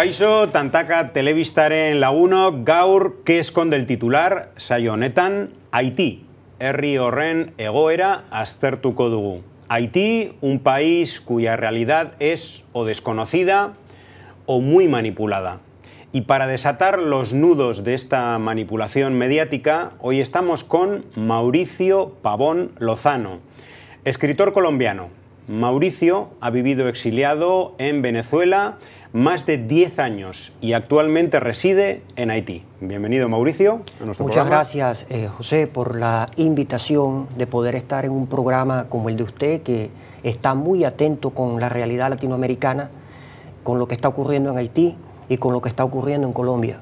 Kaixo, Tantaka Telebistaren lagunok gaur ke esconde el titular saio honetan Haití, herri horren egoera aztertuko dugu. Haití, un país cuya realidad es o desconocida o muy manipulada. Y para desatar los nudos de esta manipulación mediática, hoy estamos con Mauricio Pavón Lozano, escritor colombiano. Mauricio ha vivido exiliado en Venezuela más de 10 años y actualmente reside en Haití. Bienvenido Mauricio a nuestro Muchas gracias eh, José por la invitación de poder estar en un programa como el de usted que está muy atento con la realidad latinoamericana, con lo que está ocurriendo en Haití y con lo que está ocurriendo en Colombia.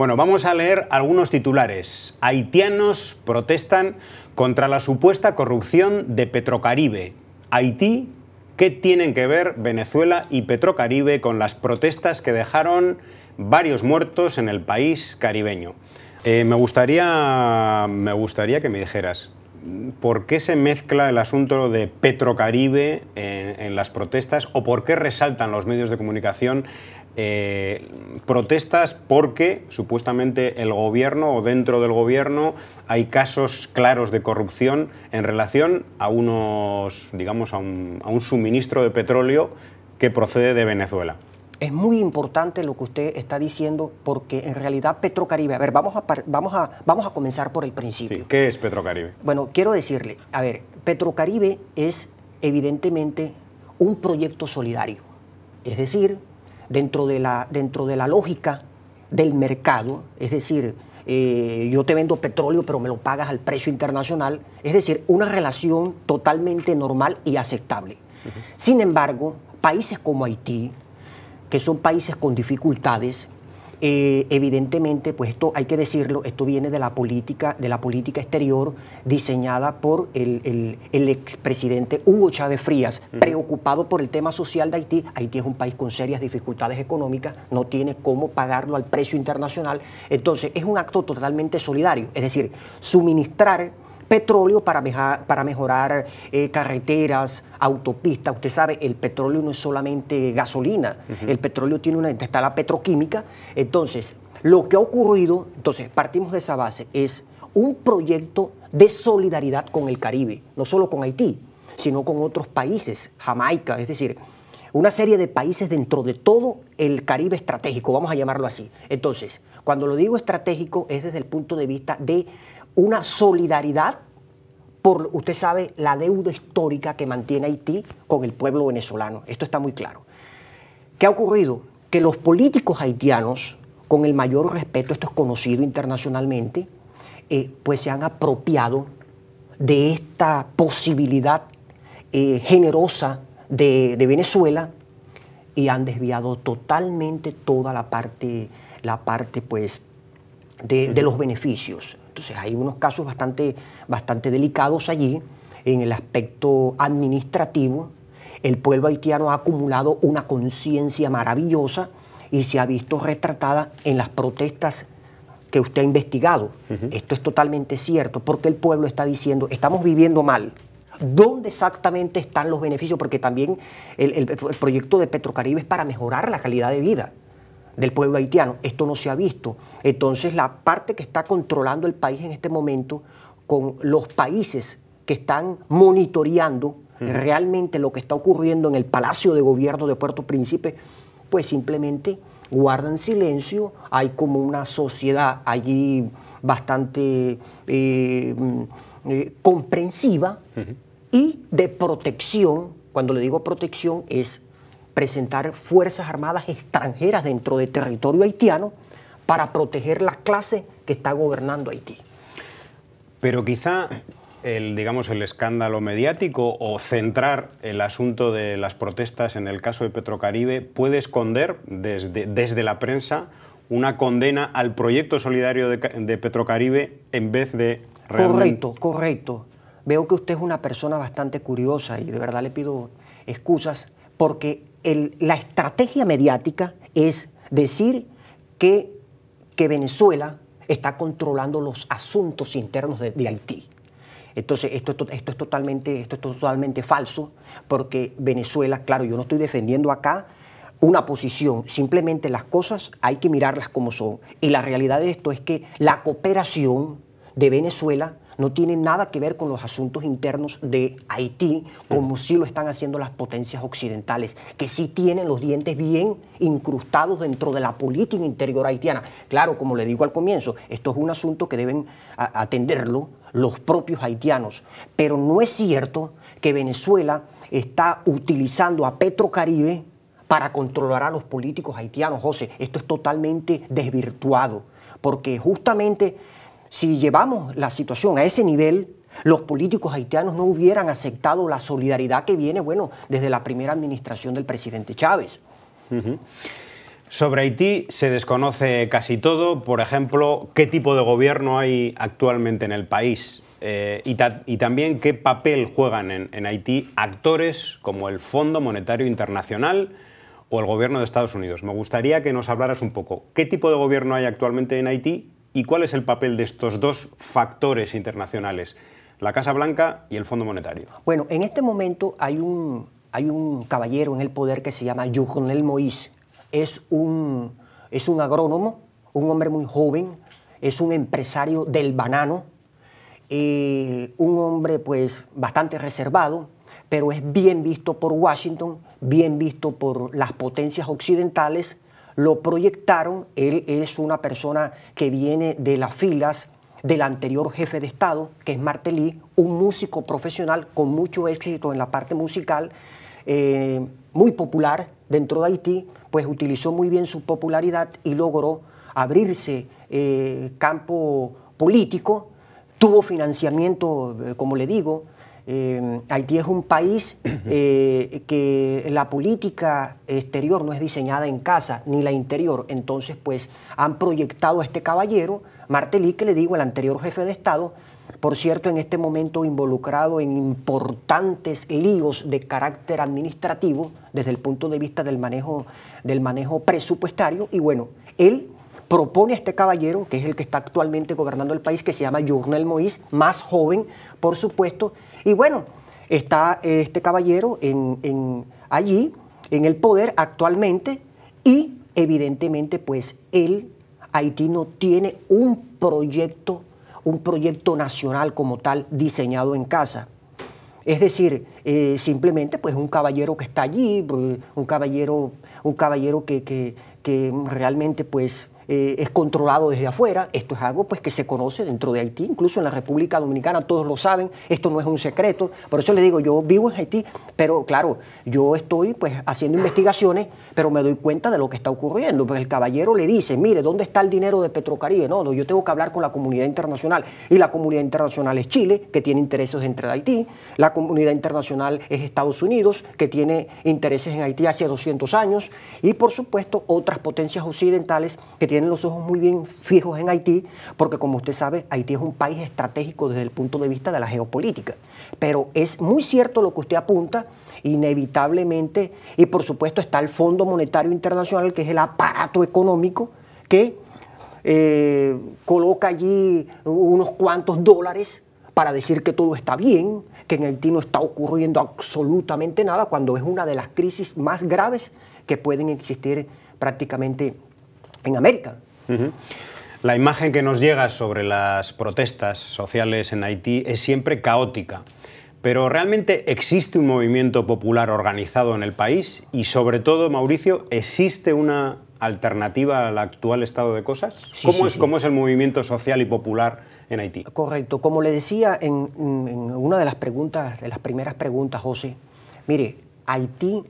Bueno, vamos a leer algunos titulares. Haitianos protestan contra la supuesta corrupción de Petrocaribe. Haití, ¿qué tienen que ver Venezuela y Petrocaribe con las protestas que dejaron varios muertos en el país caribeño? Eh, me, gustaría, me gustaría que me dijeras, ¿por qué se mezcla el asunto de Petrocaribe en, las protestas o por qué resaltan los medios de comunicación eh, protestas porque supuestamente el gobierno o dentro del gobierno hay casos claros de corrupción en relación a unos, digamos, a un, suministro de petróleo que procede de Venezuela. Es muy importante lo que usted está diciendo porque en realidad Petrocaribe, a ver, vamos a, vamos a, vamos a comenzar por el principio. ¿Qué es Petrocaribe? Bueno, quiero decirle, a ver, Petrocaribe es evidentemente un proyecto solidario. Es decir, dentro de la, dentro de la lógica del mercado, es decir, eh, yo te vendo petróleo pero me lo pagas al precio internacional, es decir, una relación totalmente normal y aceptable. Sin embargo, países como Haití, que son países con dificultades, eh, evidentemente, pues esto hay que decirlo, esto viene de la política, de la política exterior diseñada por el, expresidente Hugo Chávez Frías, preocupado por el tema social de Haití. Haití es un país con serias dificultades económicas, no tiene cómo pagarlo al precio internacional. Entonces, es un acto totalmente solidario, es decir, suministrar petróleo para, para mejorar eh, carreteras, autopistas. Usted sabe, el petróleo no es solamente gasolina, el petróleo tiene una, está la petroquímica. Entonces, lo que ha ocurrido, entonces partimos de esa base, es un proyecto de solidaridad con el Caribe, no solo con Haití, sino con otros países, Jamaica, es decir, una serie de países dentro de todo el Caribe estratégico, vamos a llamarlo así. Entonces, cuando lo digo estratégico es desde el punto de vista de una solidaridad por, usted sabe, la deuda histórica que mantiene Haití con el pueblo venezolano. Esto está muy claro. ¿Qué ha ocurrido? Que los políticos haitianos, con el mayor respeto, esto es conocido internacionalmente, eh, pues se han apropiado de esta posibilidad eh, generosa de, Venezuela y han desviado totalmente toda la parte, la parte pues, de los beneficios. Entonces hay unos casos bastante, bastante delicados allí en el aspecto administrativo. El pueblo haitiano ha acumulado una conciencia maravillosa y se ha visto retratada en las protestas que usted ha investigado. Esto es totalmente cierto, porque el pueblo está diciendo, estamos viviendo mal. ¿Dónde exactamente están los beneficios? Porque también el, el proyecto de Petrocaribe es para mejorar la calidad de vida del pueblo haitiano. Esto no se ha visto. Entonces, la parte que está controlando el país en este momento, con los países que están monitoreando realmente lo que está ocurriendo en el Palacio de Gobierno de Puerto Príncipe, pues simplemente guardan silencio. Hay como una sociedad allí bastante eh, mm, eh, comprensiva y de protección. Cuando le digo protección es presentar fuerzas armadas extranjeras dentro del territorio haitiano para proteger la clase que está gobernando Haití. Pero quizá el, digamos, el escándalo mediático o centrar el asunto de las protestas en el caso de Petrocaribe puede esconder desde, desde la prensa una condena al proyecto solidario de, Petrocaribe en vez de... Correcto, correcto. Veo que usted es una persona bastante curiosa y de verdad le pido excusas porque la estrategia mediática es decir que, que, Venezuela está controlando los asuntos internos de, Haití. Entonces, esto, esto, es totalmente, esto es totalmente falso, porque Venezuela, claro, yo no estoy defendiendo acá una posición, simplemente las cosas hay que mirarlas como son. Y la realidad de esto es que la cooperación de Venezuela no tiene nada que ver con los asuntos internos de Haití, como sí lo están haciendo las potencias occidentales, que sí tienen los dientes bien incrustados dentro de la política interior haitiana. Claro, como le digo al comienzo, esto es un asunto que deben atenderlo los propios haitianos, pero no es cierto que Venezuela está utilizando a Petrocaribe para controlar a los políticos haitianos, José. Esto es totalmente desvirtuado, porque justamente si llevamos la situación a ese nivel, los políticos haitianos no hubieran aceptado la solidaridad que viene, bueno, desde la primera administración del presidente Chávez. Sobre Haití se desconoce casi todo, por ejemplo, qué tipo de gobierno hay actualmente en el país eh, y, también qué papel juegan en Haití actores como el Fondo Monetario Internacional o el gobierno de Estados Unidos. Me gustaría que nos hablaras un poco qué tipo de gobierno hay actualmente en Haití ¿Y cuál es el papel de estos dos factores internacionales, la Casa Blanca y el Fondo Monetario? Bueno, en este momento hay un, hay un caballero en el poder que se llama Journel Moïse. Es un, es un agrónomo, un hombre muy joven, es un empresario del banano, eh, un hombre pues bastante reservado, pero es bien visto por Washington, bien visto por las potencias occidentales lo proyectaron, él es una persona que viene de las filas del anterior jefe de Estado, que es Martelly, un músico profesional con mucho éxito en la parte musical, eh, muy popular dentro de Haití, pues utilizó muy bien su popularidad y logró abrirse eh, campo político, tuvo financiamiento, eh, como le digo, eh, Haití es un país eh, que la política exterior no es diseñada en casa, ni la interior. Entonces, pues han proyectado a este caballero, Martelly, que le digo, el anterior jefe de Estado, por cierto, en este momento involucrado en importantes líos de carácter administrativo desde el punto de vista del manejo, del manejo presupuestario. Y bueno, él propone a este caballero, que es el que está actualmente gobernando el país, que se llama Journel Moïse, más joven, por supuesto, y bueno, está este caballero en, allí, en el poder actualmente, y evidentemente pues él, Haití no tiene un proyecto, un proyecto nacional como tal diseñado en casa. Es decir, eh, simplemente pues un caballero que está allí, un caballero, un caballero que, que realmente pues eh, es controlado desde afuera. Esto es algo pues, que se conoce dentro de Haití, incluso en la República Dominicana todos lo saben, esto no es un secreto. Por eso le digo, yo vivo en Haití, pero claro, yo estoy pues, haciendo investigaciones, pero me doy cuenta de lo que está ocurriendo. Pues el caballero le dice, mire, ¿dónde está el dinero de Petrocaribe? No, no, yo tengo que hablar con la comunidad internacional. Y la comunidad internacional es Chile, que tiene intereses entre Haití. La comunidad internacional es Estados Unidos, que tiene intereses en Haití hace 200 años. Y por supuesto, otras potencias occidentales que tienen tienen los ojos muy bien fijos en Haití, porque como usted sabe, Haití es un país estratégico desde el punto de vista de la geopolítica. Pero es muy cierto lo que usted apunta, inevitablemente, y por supuesto está el Fondo Monetario Internacional, que es el aparato económico que eh, coloca allí unos cuantos dólares para decir que todo está bien, que en Haití no está ocurriendo absolutamente nada, cuando es una de las crisis más graves que pueden existir prácticamente en América. La imagen que nos llega sobre las protestas sociales en Haití es siempre caótica. Pero ¿realmente existe un movimiento popular organizado en el país? Y sobre todo, Mauricio, ¿existe una alternativa al actual estado de cosas? ¿Cómo, es, ¿Cómo, es, el movimiento social y popular en Haití? Correcto. Como le decía en, una de las preguntas, de las primeras preguntas, José, mire, Haití,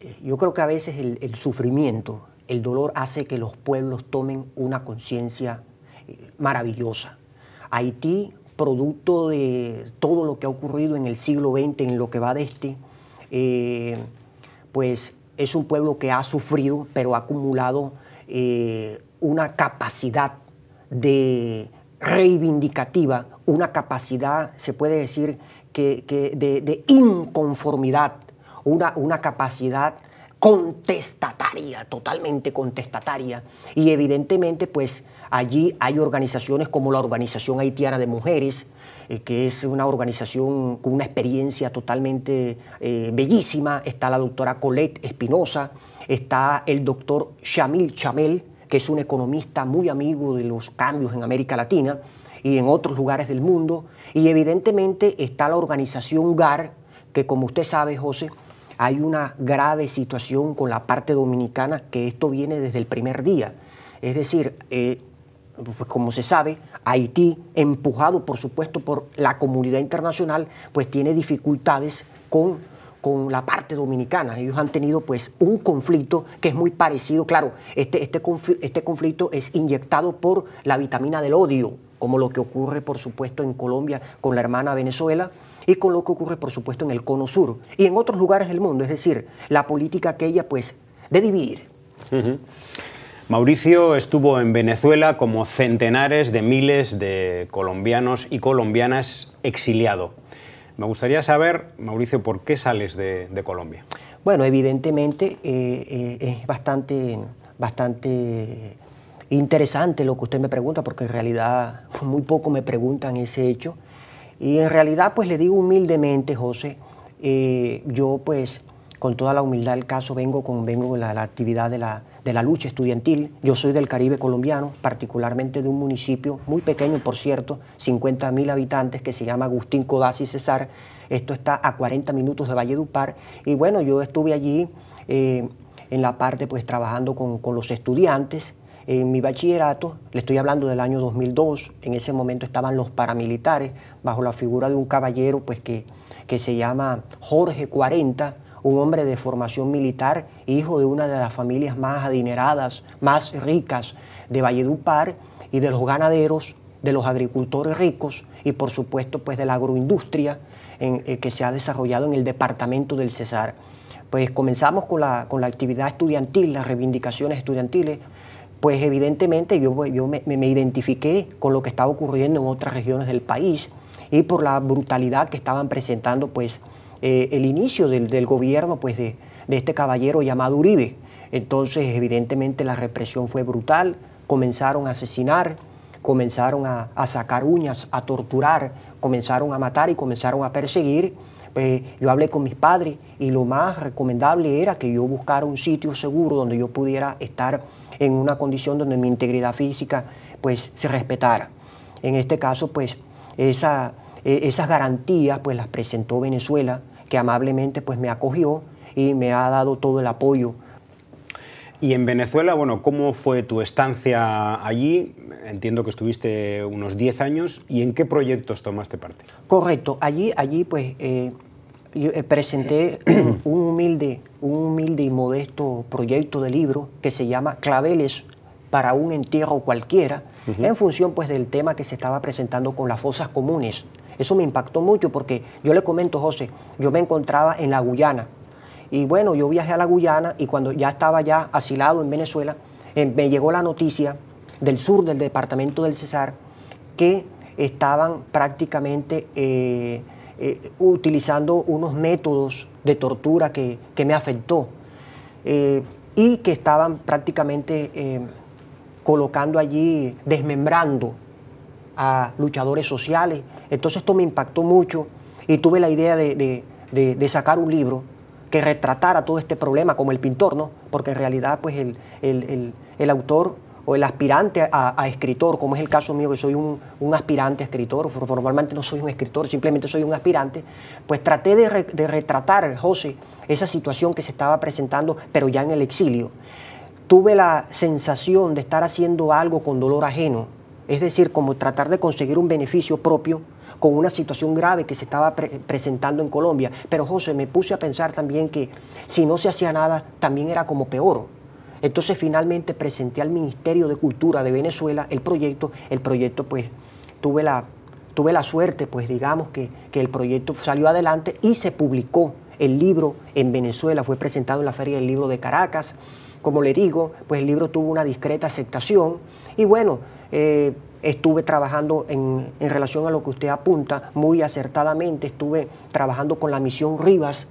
eh, yo creo que a veces el sufrimiento, el dolor hace que los pueblos tomen una conciencia eh, maravillosa. Haití, producto de todo lo que ha ocurrido en el siglo XX, en lo que va de este, eh, pues es un pueblo que ha sufrido, pero ha acumulado eh, una capacidad de reivindicativa, una capacidad, se puede decir, que, de, inconformidad, una, una capacidad contestataria, totalmente contestataria. Y evidentemente, pues allí hay organizaciones como la Organización Haitiana de Mujeres, eh, que es una organización con una experiencia totalmente eh, bellísima. Está la doctora Colette Espinosa, está el doctor Shamil Chamel, que es un economista muy amigo de los cambios en América Latina y en otros lugares del mundo. Y evidentemente está la organización GAR, que como usted sabe, José, hay una grave situación con la parte dominicana, que esto viene desde el primer día. Es decir, eh, pues como se sabe, Haití, empujado por supuesto por la comunidad internacional, pues tiene dificultades con, con la parte dominicana. Ellos han tenido pues un conflicto que es muy parecido, claro, este, este, este conflicto es inyectado por la vitamina del odio, como lo que ocurre por supuesto en Colombia con la hermana Venezuela y con lo que ocurre por supuesto en el cono sur y en otros lugares del mundo, es decir, la política aquella pues de dividir. Mauricio estuvo en Venezuela como centenares de miles de colombianos y colombianas exiliado. Me gustaría saber, Mauricio, ¿por qué sales de, Colombia? Bueno, evidentemente eh, eh, es bastante, bastante interesante lo que usted me pregunta, porque en realidad muy poco me preguntan ese hecho. Y en realidad, pues le digo humildemente, José, eh, yo pues con toda la humildad del caso vengo con vengo la, la actividad de la, de la lucha estudiantil. Yo soy del Caribe colombiano, particularmente de un municipio muy pequeño, por cierto, 50 mil habitantes, que se llama Agustín Codazzi Cesar. Esto está a 40 minutos de Valledupar. Y bueno, yo estuve allí eh, en la parte, pues trabajando con, con los estudiantes. En mi bachillerato, le estoy hablando del año 2002, en ese momento estaban los paramilitares bajo la figura de un caballero pues, que, que se llama Jorge 40, un hombre de formación militar, hijo de una de las familias más adineradas, más ricas de Valledupar y de los ganaderos, de los agricultores ricos y por supuesto pues de la agroindustria eh, que se ha desarrollado en el departamento del Cesar. Pues comenzamos con la, con la actividad estudiantil, las reivindicaciones estudiantiles, pues evidentemente yo, yo me, identifiqué con lo que estaba ocurriendo en otras regiones del país y por la brutalidad que estaban presentando pues eh, el inicio del, gobierno pues, de, este caballero llamado Uribe. Entonces, evidentemente, la represión fue brutal, comenzaron a asesinar, comenzaron a, sacar uñas, a torturar, comenzaron a matar y comenzaron a perseguir. Pues, yo hablé con mis padres y lo más recomendable era que yo buscara un sitio seguro donde yo pudiera estar en una condición donde mi integridad física pues, se respetara. En este caso, pues, esa, e, esas garantías pues, las presentó Venezuela que amablemente pues me acogió y me ha dado todo el apoyo. Y en Venezuela, bueno, ¿cómo fue tu estancia allí? Entiendo que estuviste unos 10 años. ¿Y en qué proyectos tomaste parte? Correcto. Allí, allí pues, eh, yo eh, presenté un, humilde, un humilde y modesto proyecto de libro que se llama Claveles para un entierro cualquiera, en función pues, del tema que se estaba presentando con las fosas comunes eso me impactó mucho porque yo le comento, José, yo me encontraba en la Guyana. Y bueno, yo viajé a la Guyana y cuando ya estaba ya asilado en Venezuela, eh, me llegó la noticia del sur del departamento del Cesar que estaban prácticamente eh, eh, utilizando unos métodos de tortura que, que me afectó y que estaban prácticamente colocando allí, desmembrando a luchadores sociales. Entonces esto me impactó mucho y tuve la idea de, sacar un libro que retratara todo este problema como el pintor, ¿no? Porque en realidad pues el, autor o el aspirante a, escritor, como es el caso mío, que soy un, aspirante a escritor, formalmente no soy un escritor, simplemente soy un aspirante, pues traté de, retratar, José, esa situación que se estaba presentando, pero ya en el exilio. Tuve la sensación de estar haciendo algo con dolor ajeno, es decir, como tratar de conseguir un beneficio propio con una situación grave que se estaba presentando en Colombia. Pero José, me puse a pensar también que si no se hacía nada, también era como peor. Entonces finalmente presenté al Ministerio de Cultura de Venezuela el proyecto. El proyecto pues tuve la, tuve la suerte, pues digamos que, que el proyecto salió adelante y se publicó el libro en Venezuela, fue presentado en la Feria del Libro de Caracas. Como le digo, pues el libro tuvo una discreta aceptación y bueno, eh, estuve trabajando en, relación a lo que usted apunta muy acertadamente, estuve trabajando con la misión Rivas,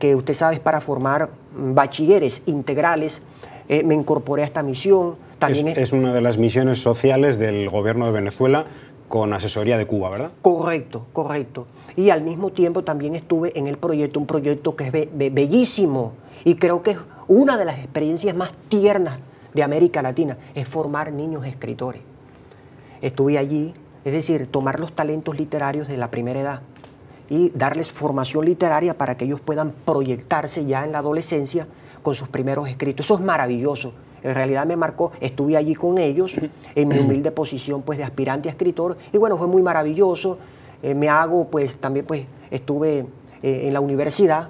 que usted sabe es para formar bachilleres integrales. Eh, me incorporé a esta misión. También es, una de las misiones sociales del gobierno de Venezuela con asesoría de Cuba, ¿verdad? Correcto, correcto. Y al mismo tiempo también estuve en el proyecto, un proyecto que es bellísimo y creo que es una de las experiencias más tiernas de América Latina es formar niños escritores. Estuve allí, es decir, tomar los talentos literarios de la primera edad y darles formación literaria para que ellos puedan proyectarse ya en la adolescencia con sus primeros escritos. Eso es maravilloso. En realidad me marcó, estuve allí con ellos en mi humilde posición pues de aspirante a escritor y bueno, fue muy maravilloso. Eh, me hago pues también pues estuve eh, en la universidad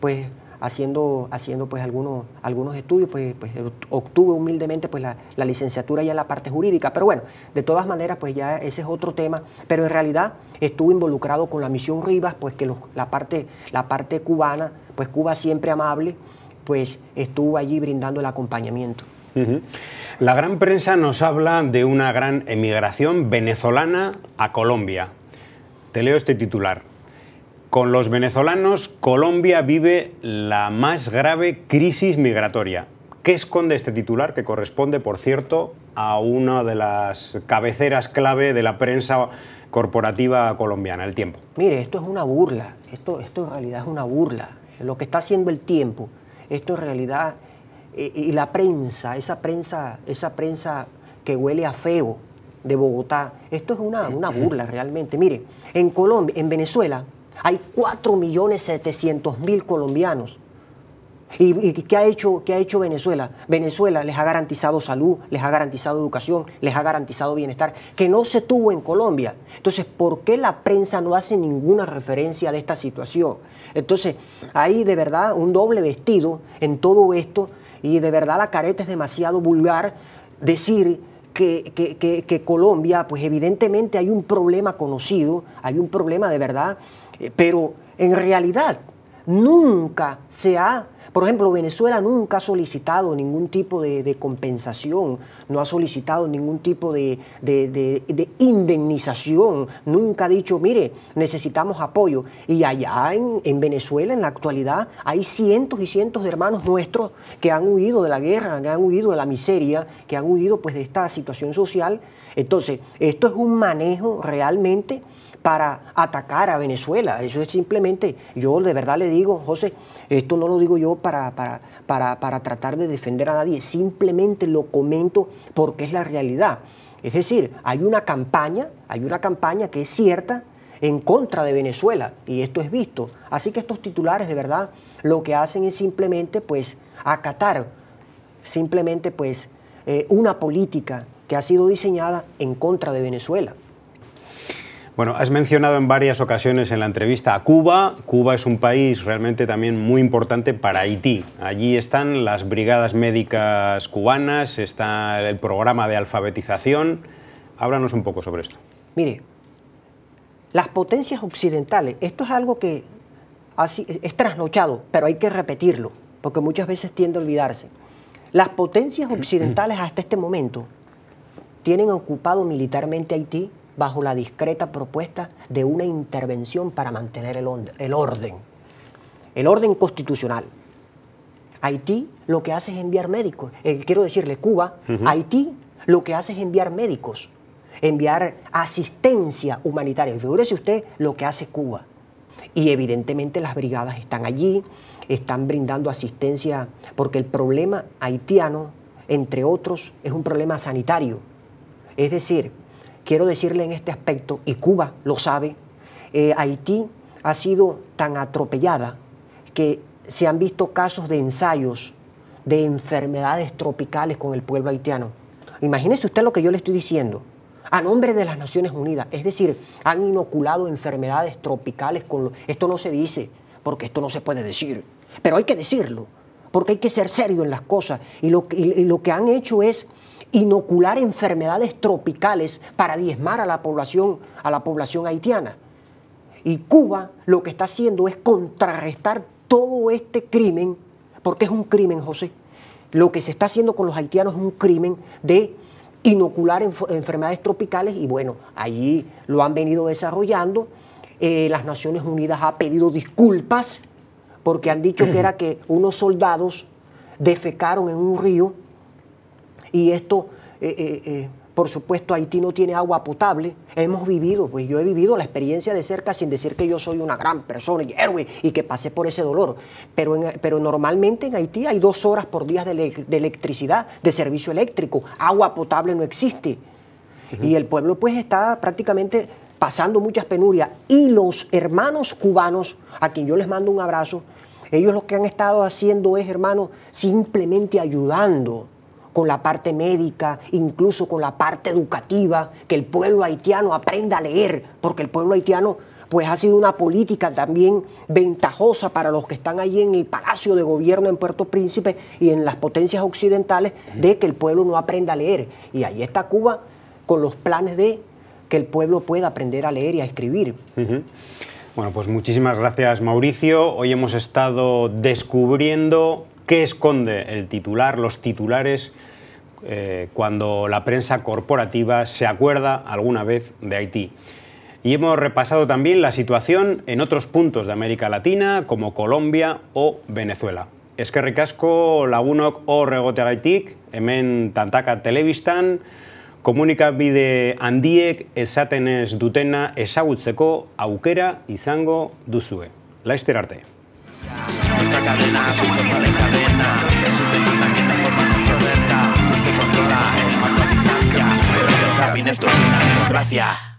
pues haciendo, haciendo pues algunos, algunos estudios, pues, pues obtuve humildemente pues la, licenciatura ya en la parte jurídica, pero bueno, de todas maneras pues ya ese es otro tema, pero en realidad estuve involucrado con la misión Rivas, pues que la, parte, la parte cubana, pues Cuba siempre amable, pues estuvo allí brindando el acompañamiento. La gran prensa nos habla de una gran emigración venezolana a Colombia. Te leo este titular. Con los venezolanos, Colombia vive la más grave crisis migratoria. ¿Qué esconde este titular que corresponde, por cierto, a una de las cabeceras clave de la prensa corporativa colombiana, el tiempo? Mire, esto es una burla, esto, esto en realidad es una burla. Lo que está haciendo el tiempo, esto en realidad, y la prensa, esa prensa, esa prensa que huele a feo de Bogotá, esto es una, una burla realmente. Mire, en Colombia, en Venezuela, hay 4.700.000 colombianos. ¿Y, qué, ha hecho, qué ha hecho Venezuela? Venezuela les ha garantizado salud, les ha garantizado educación, les ha garantizado bienestar, que no se tuvo en Colombia. Entonces, ¿por qué la prensa no hace ninguna referencia de esta situación? Entonces, hay de verdad un doble vestido en todo esto y de verdad la careta es demasiado vulgar decir que, que, Colombia, pues evidentemente hay un problema conocido, hay un problema de verdad eh, pero en realidad nunca se ha, por ejemplo, Venezuela nunca ha solicitado ningún tipo de, compensación, no ha solicitado ningún tipo de, indemnización, nunca ha dicho, mire, necesitamos apoyo. Y allá en, Venezuela, en la actualidad, hay cientos y cientos de hermanos nuestros que han huido de la guerra, que han huido de la miseria, que han huido pues, de esta situación social. Entonces, esto es un manejo realmente para atacar a Venezuela. Eso es simplemente, yo de verdad le digo, José, esto no lo digo yo para, para, para, tratar de defender a nadie, simplemente lo comento porque es la realidad. Es decir, hay una campaña, hay una campaña que es cierta en contra de Venezuela y esto es visto. Así que estos titulares de verdad lo que hacen es simplemente pues acatar simplemente pues eh, una política que ha sido diseñada en contra de Venezuela. Bueno, has mencionado en varias ocasiones en la entrevista a Cuba. Cuba es un país realmente también muy importante para Haití. Allí están las brigadas médicas cubanas, está el programa de alfabetización. Háblanos un poco sobre esto. Mire, las potencias occidentales, esto es algo que es trasnochado, pero hay que repetirlo, porque muchas veces tiende a olvidarse. Las potencias occidentales hasta este momento tienen ocupado militarmente Haití bajo la discreta propuesta de una intervención para mantener el, orden, el orden constitucional. Haití lo que hace es enviar médicos. Eh, quiero decirle, Cuba, Haití lo que hace es enviar médicos, enviar asistencia humanitaria. Figúrese usted lo que hace Cuba. Y evidentemente las brigadas están allí, están brindando asistencia, porque el problema haitiano, entre otros, es un problema sanitario. Es decir, quiero decirle en este aspecto, y Cuba lo sabe, eh, Haití ha sido tan atropellada que se han visto casos de ensayos de enfermedades tropicales con el pueblo haitiano. Imagínese usted lo que yo le estoy diciendo. A nombre de las Naciones Unidas, es decir, han inoculado enfermedades tropicales con... Esto no se dice, porque esto no se puede decir, pero hay que decirlo, porque hay que ser serio en las cosas. Lo, y lo que han hecho es inocular enfermedades tropicales para diezmar a la población, a la población haitiana. Y Cuba lo que está haciendo es contrarrestar todo este crimen, porque es un crimen, José. Lo que se está haciendo con los haitianos es un crimen de inocular enfermedades tropicales y bueno, allí lo han venido desarrollando. Eh, las Naciones Unidas ha pedido disculpas porque han dicho que era que unos soldados defecaron en un río y esto, eh, eh, eh, por supuesto, Haití no tiene agua potable. Hemos vivido, pues yo he vivido la experiencia de cerca sin decir que yo soy una gran persona y héroe y que pasé por ese dolor. Pero, pero normalmente en Haití hay dos horas por día de, electricidad, de servicio eléctrico. Agua potable no existe. Y el pueblo pues está prácticamente pasando muchas penurias. Y los hermanos cubanos, a quien yo les mando un abrazo, ellos lo que han estado haciendo es, hermano, simplemente ayudando con la parte médica, incluso con la parte educativa, que el pueblo haitiano aprenda a leer, porque el pueblo haitiano pues ha sido una política también ventajosa para los que están allí en el Palacio de Gobierno en Puerto Príncipe y en las potencias occidentales de que el pueblo no aprenda a leer. Y ahí está Cuba con los planes de que el pueblo pueda aprender a leer y a escribir. Bueno, pues muchísimas gracias Mauricio. Hoy hemos estado descubriendo qué esconde el titular, los titulares, eh, cuando la prensa corporativa se acuerda alguna vez de Haití. Y hemos repasado también la situación en otros puntos de América Latina, como Colombia o Venezuela. Es que recasco lagunok o regotegaitik, hemen tantaka telebistan, komunikabide handiek esaten ez dutena ezagutzeko aukera izango duzue. Laizter arte. Cadena, soy de cadena, es una que la forma nuestra oferta, usted controla el mando a distancia, pero el zapping esto es una democracia.